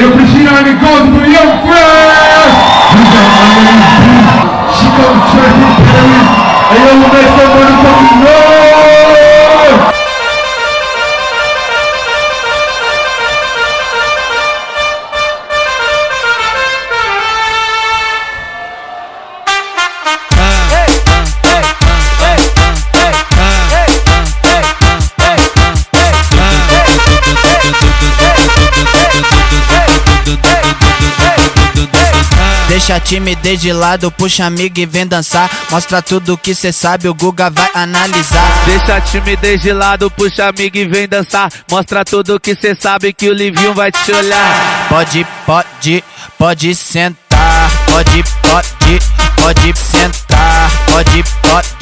Eu Cristina and it goes to Young Deixa a timidez de lado, puxa amigo e vem dançar. Mostra tudo que cê sabe, o Guga vai analisar. Deixa a timidez de lado, puxa amigo e vem dançar. Mostra tudo que cê sabe que o Livinho vai te olhar. Pode, pode, pode sentar. Pode, pode, pode sentar. Pode, pode.